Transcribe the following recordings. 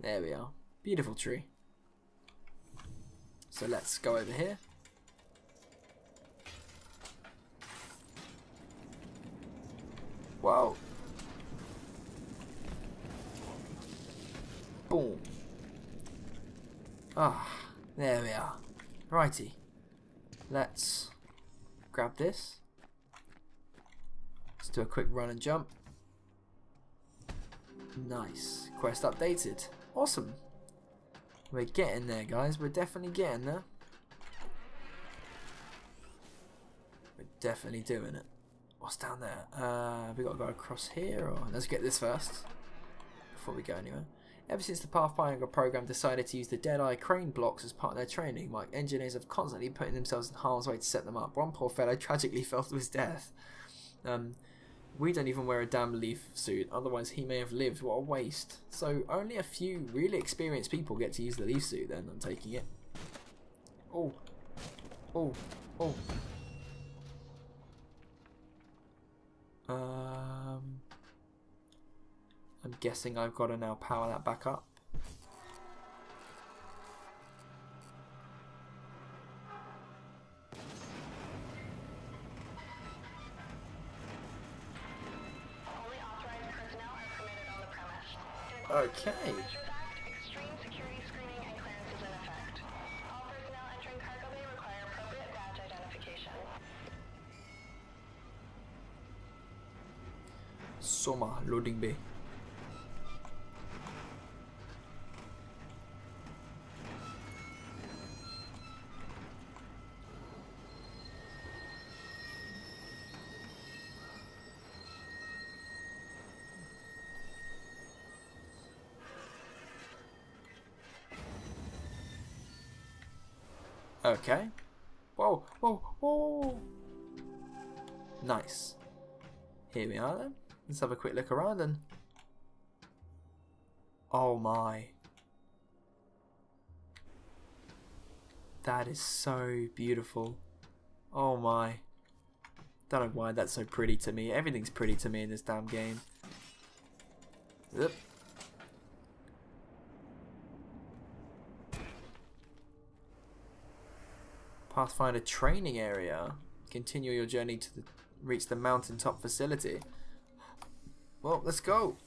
There we are. Beautiful tree. So let's go over here. Whoa. Boom. Ah, there we are. Righty. Let's grab this. Let's do a quick run and jump. Nice. Quest updated. Awesome. We're getting there, guys. We're definitely getting there. We're definitely doing it. What's down there? Uh, we got to go across here, or let's get this first before we go anywhere. Ever since the Pathfinder program decided to use the Deadeye crane blocks as part of their training, my engineers have constantly putting themselves in harm's way to set them up. One poor fellow tragically fell to his death. Um, we don't even wear a damn leaf suit, otherwise he may have lived. What a waste. So only a few really experienced people get to use the leaf suit then, I'm taking it. Oh. Oh. Oh. Um, I'm guessing I've got to now power that back up. Okay. Okay. Whoa, whoa, whoa. Nice. Here we are then. Let's have a quick look around and... Oh my. That is so beautiful. Oh my. Don't know why that's so pretty to me. Everything's pretty to me in this damn game. Yep. Pathfinder training area. Continue your journey to the, reach the mountaintop facility. Well, let's go.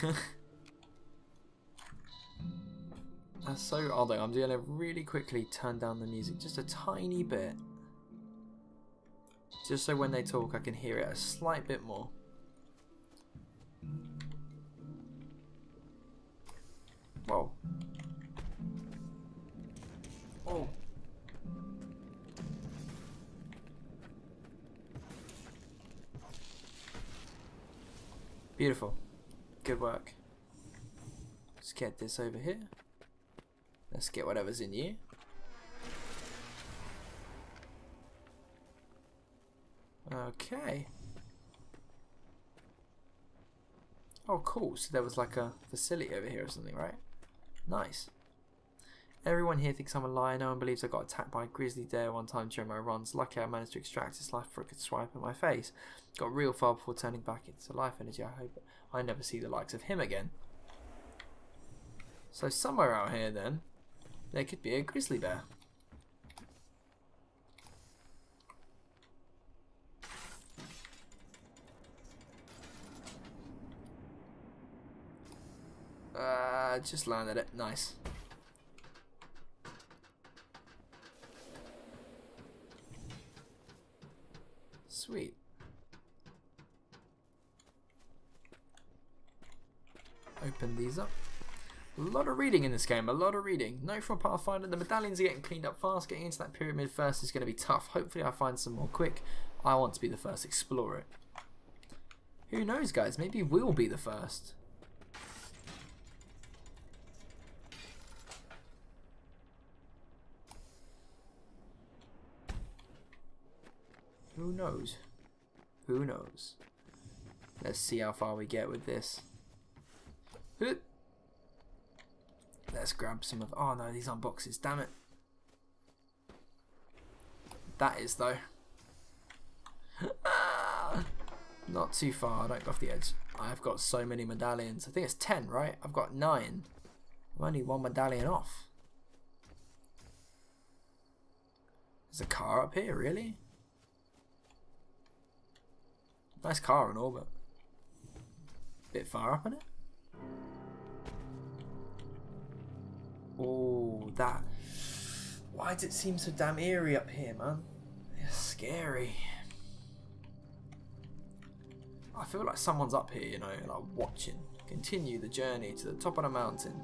That's so odd though. I'm gonna really quickly turn down the music just a tiny bit. Just so when they talk I can hear it a slight bit more. Whoa. Oh. Beautiful. Good work. Let's get this over here. Let's get whatever's in you. Okay. Oh, cool. So there was like a facility over here or something, right? Nice. Everyone here thinks I'm a liar. No one believes I got attacked by a grizzly bear one time during my runs. Lucky I managed to extract his life it could swipe at my face. Got real far before turning back into life energy. I hope I never see the likes of him again. So somewhere out here then, there could be a grizzly bear. Uh, just landed it. Nice. Sweet. Open these up. A lot of reading in this game, a lot of reading. No from Pathfinder, the medallions are getting cleaned up fast. Getting into that pyramid first is going to be tough. Hopefully I find some more quick. I want to be the first explorer. Who knows, guys? Maybe we'll be the first. Who knows? Who knows? Let's see how far we get with this. Let's grab some of. Oh no, these aren't boxes. Damn it. That is though. Not too far. I Don't go off the edge. I've got so many medallions. I think it's ten, right? I've got nine. I'm only one medallion off. There's a car up here, really? Nice car and all, but bit far up in it. Oh, that. Why does it seem so damn eerie up here, man? It's scary. I feel like someone's up here, you know, like watching. Continue the journey to the top of the mountain.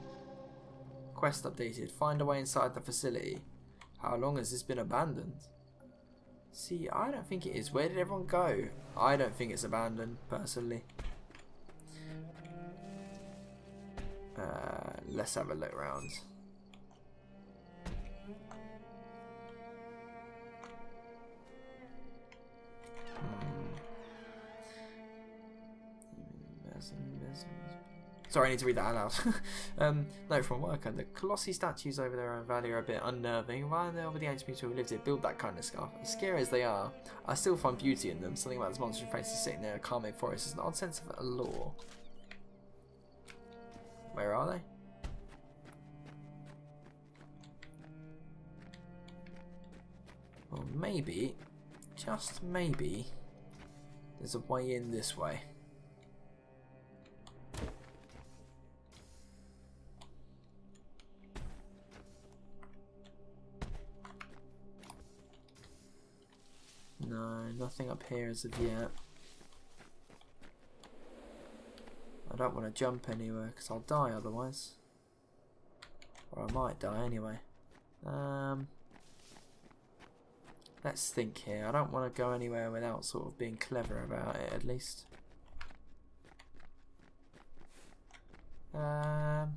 Quest updated. Find a way inside the facility. How long has this been abandoned? See, I don't think it is. Where did everyone go? I don't think it's abandoned, personally. Uh, let's have a look around. Sorry, I need to read that out loud. um, note from a worker: the Colossi statues over there in Valley are a bit unnerving. Why are they over the ancient people who lived here build that kind of stuff? As scary as they are, I still find beauty in them. Something about this monstrous faces sitting there in a calming forest is an odd sense of allure. Where are they? Well, maybe, just maybe, there's a way in this way. No, nothing up here as of yet. I don't want to jump anywhere because I'll die otherwise. Or I might die anyway. Um, let's think here. I don't want to go anywhere without sort of being clever about it at least. Um,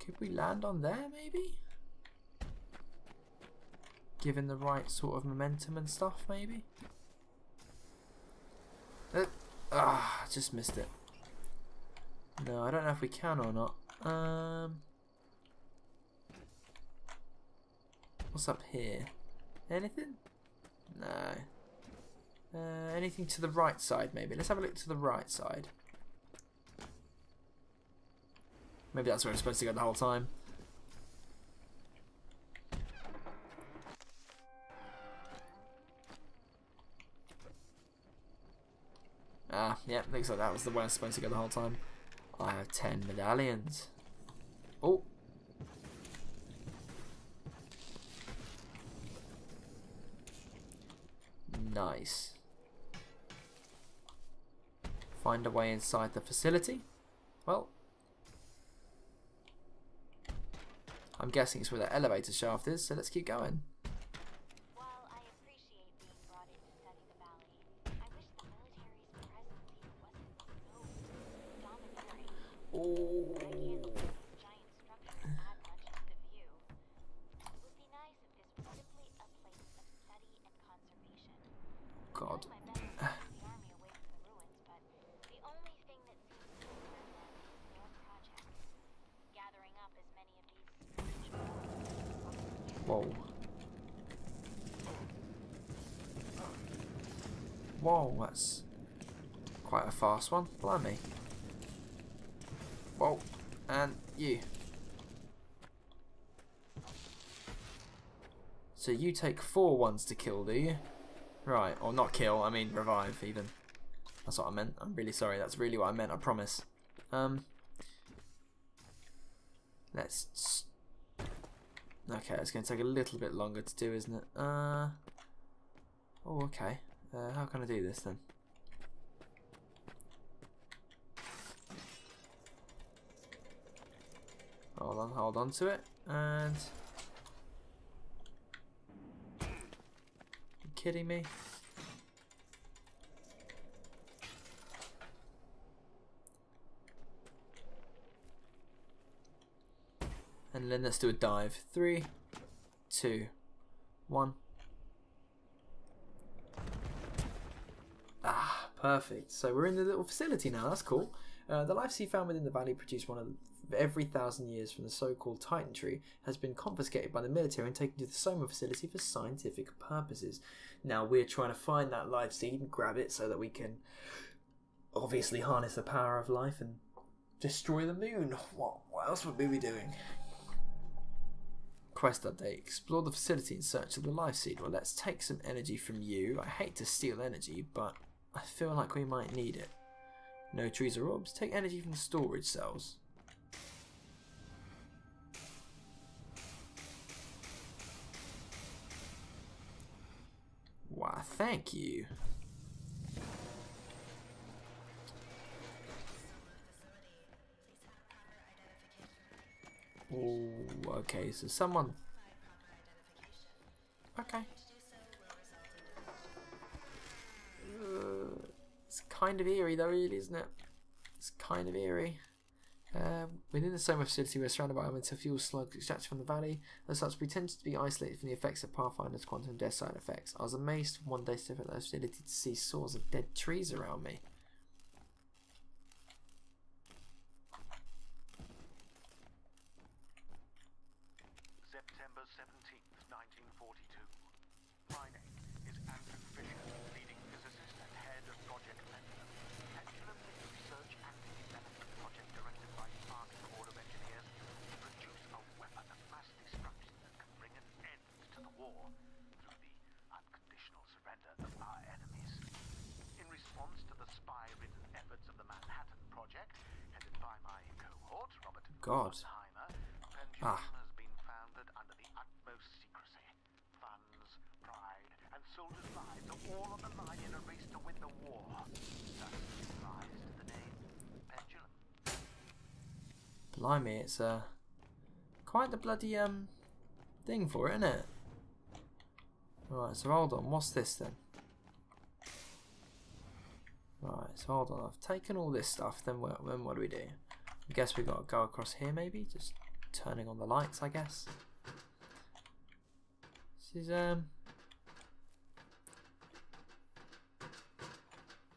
could we land on there maybe? Given the right sort of momentum and stuff maybe? Uh, ah, just missed it. No, I don't know if we can or not. Um, what's up here? Anything? No. Uh, anything to the right side, maybe? Let's have a look to the right side. Maybe that's where I'm supposed to go the whole time. Ah, yeah, looks like that was the way I was supposed to go the whole time. I have 10 medallions. Oh. Nice. Find a way inside the facility. Well. I'm guessing it's where the elevator shaft is, so let's keep going. Possible. Whoa. Whoa, that's quite a fast one. Blimey. You. So you take four ones to kill, do you? Right, or not kill, I mean revive even. That's what I meant. I'm really sorry, that's really what I meant, I promise. Um Let's Okay, it's going to take a little bit longer to do, isn't it? Uh, oh, okay. Uh, how can I do this then? Hold on, hold on to it. And... You kidding me? And then let's do a dive. Three, two, one. Ah, perfect. So we're in the little facility now. That's cool. Uh, the life seed found within the valley produced one of every thousand years from the so-called Titan tree has been confiscated by the military and taken to the Soma facility for scientific purposes. Now we're trying to find that life seed and grab it so that we can obviously harness the power of life and destroy the moon. What, what else would we be doing? Quest update. Explore the facility in search of the life seed. Well, let's take some energy from you. I hate to steal energy, but I feel like we might need it. No trees or orbs. Take energy from the storage cells. Why, thank you. Oh, okay, so someone... Okay. Uh, it's kind of eerie though, really, isn't it? It's kind of eerie. Um, within the Soma facility, we're surrounded by elemental fuel slugs extracted from the valley. As such, we tend to be isolated from the effects of Pathfinder's quantum death side effects. I was amazed one day to the facility to see saws of dead trees around me. September 17th, 1942. My name is Andrew Fisher, leading physicist and head of Project Pendulum. Pendulum is a research and development project directed by the Army Corps of Engineers to produce a weapon of mass destruction that can bring an end to the war through the unconditional surrender of our enemies. In response to the spy-ridden efforts of the Manhattan Project, headed by my cohort, Robert God. Oppenheimer, Pendulum Ah. has been founded under the utmost secrecy. Funds, pride, and soldiers' lives are all on the line in a race to win the war. Thus gives rise to the name Pendulum. Blimey, it's uh, quite the bloody um thing for it, isn't it? Right, so hold on, what's this then? Right, so hold on, I've taken all this stuff, then what, then what do we do? I guess we've got to go across here maybe, just turning on the lights, I guess. This is um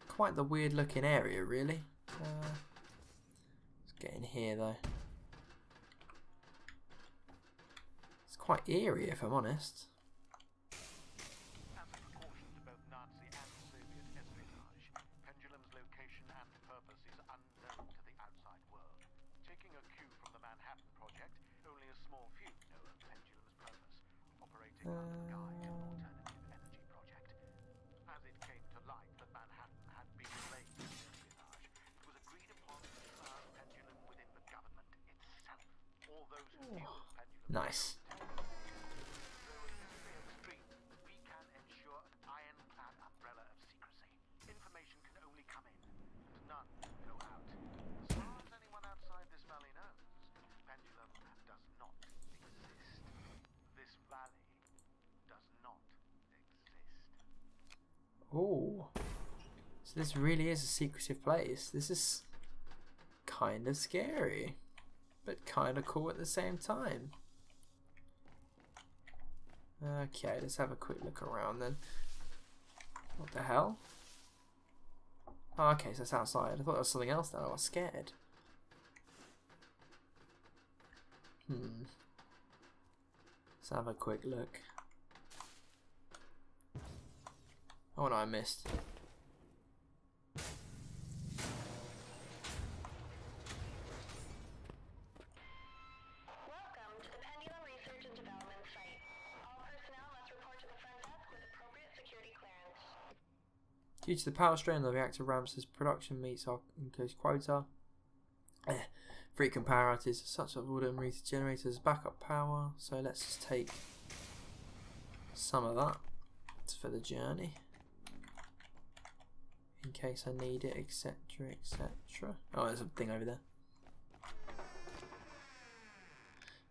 quite the weird looking area, really. Uh, let's get in here though. It's quite eerie, if I'm honest. Manhattan Project, only a small few know of Pendulum's purpose, operating uh, under the guise of alternative energy project. As it came to light that Manhattan had been related to espionage, it was agreed upon to Pendulum within the government itself. All those who knew Pendulum Nice. Oh. So this really is a secretive place. This is kind of scary. But kind of cool at the same time. Okay, let's have a quick look around then. What the hell? Oh, okay, so it's outside. I thought it was something else then. I was scared. Hmm. Let's have a quick look. Oh, with appropriate security clearance. Due to the power strain, the reactor ramps as production meets our increased quota. Frequent power outages, such as ordinary generators, backup power. So let's just take some of that for the journey, in case I need it, etc., etc. Oh, there's a thing over there.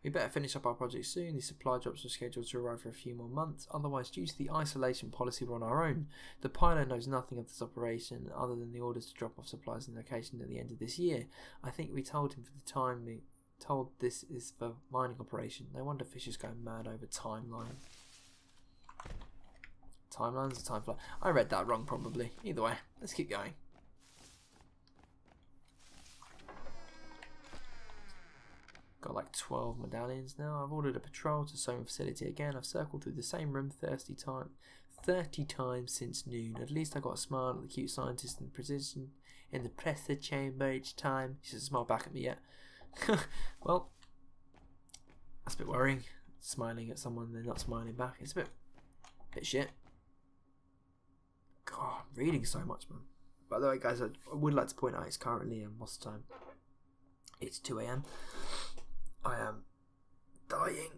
We better finish up our project soon. The supply drops are scheduled to arrive for a few more months. Otherwise, due to the isolation policy, we're on our own. The pilot knows nothing of this operation other than the orders to drop off supplies in the location at the end of this year. I think we told him for the time we told this is for mining operation. No wonder Fisher's going mad over timeline. Timelines or time fly? I read that wrong probably. Either way, let's keep going. Got like 12 medallions now. I've ordered a patrol to Soma facility again. I've circled through the same room 30 times 30 times since noon. At least I got a smile at the cute scientist in the precision in the pressure chamber each time. She doesn't smile back at me yet. well, that's a bit worrying. Smiling at someone they're not smiling back. It's a bit, bit shit. God, I'm reading so much, man. By the way, guys, I would like to point out it's currently um, what's the time? It's 2 a.m. I am dying.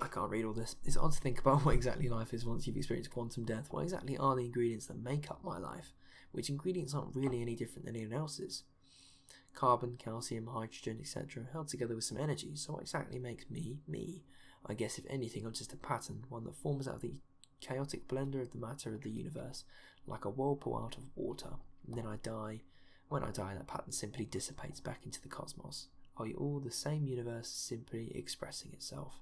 I can't read all this. It's odd to think about what exactly life is once you've experienced quantum death. What exactly are the ingredients that make up my life? Which ingredients aren't really any different than anyone else's? Carbon, calcium, hydrogen, etc., held together with some energy. So, what exactly makes me me? I guess, if anything, I'm just a pattern, one that forms out of the chaotic blender of the matter of the universe, like a whirlpool out of water. And then I die. When I die, that pattern simply dissipates back into the cosmos. Are you all the same universe simply expressing itself?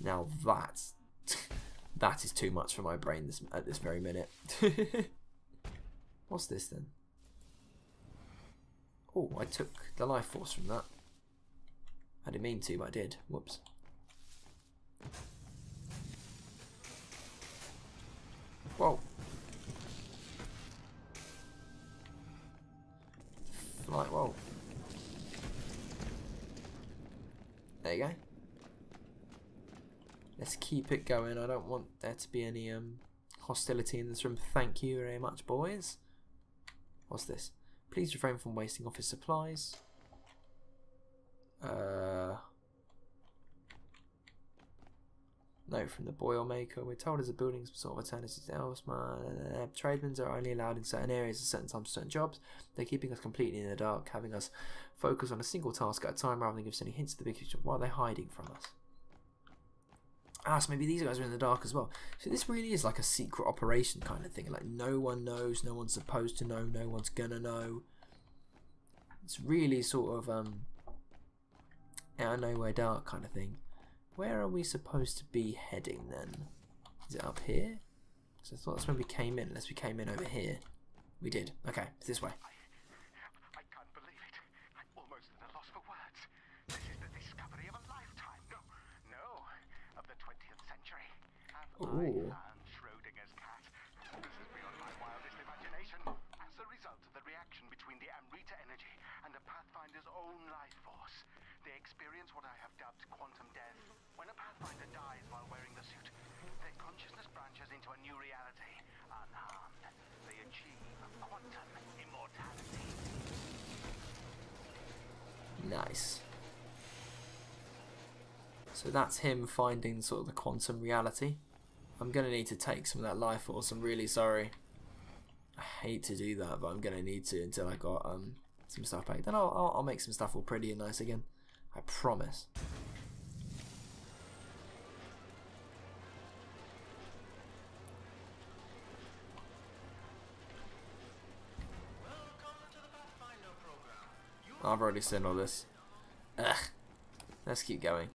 Now that's that is too much for my brain this, at this very minute. What's this then? Oh, I took the life force from that. I didn't mean to, but I did. Whoops. Whoa. Fly, whoa. There you go. Let's keep it going. I don't want there to be any um, hostility in this room. Thank you very much, boys. What's this? Please refrain from wasting office supplies. Note from the Boilermaker. We're told as a building sort of alternative to Elsman. Uh, tradesmen are only allowed in certain areas at certain times certain jobs. They're keeping us completely in the dark, having us focus on a single task at a time rather than give us any hints of the big picture. What are they hiding from us? Ah, so maybe these guys are in the dark as well. So this really is like a secret operation kind of thing. Like no one knows, no one's supposed to know, no one's gonna know. It's really sort of um out of nowhere dark kind of thing. Where are we supposed to be heading then? Is it up here? So I thought that's when we came in, unless we came in over here. We did. Okay, it's this way. I I can't believe it. I'm almost at a loss for words. This is the discovery of a lifetime. No, no, of the 20th century. Ooh. I found Schrodinger's cat? This is beyond my wildest imagination. As a result of the reaction between the Amrita energy and the Own life force, they experience what I have dubbed quantum death. When a Pathfinder dies while wearing the suit, their consciousness branches into a new reality. Unharmed, they achieve quantum immortality. Nice. So that's him finding sort of the quantum reality. I'm gonna need to take some of that life force. I'm really sorry. I hate to do that, but I'm gonna need to until I got um some stuff back. Then I'll, I'll I'll make some stuff all pretty and nice again. I promise. I've already seen all this. Ugh. Let's keep going.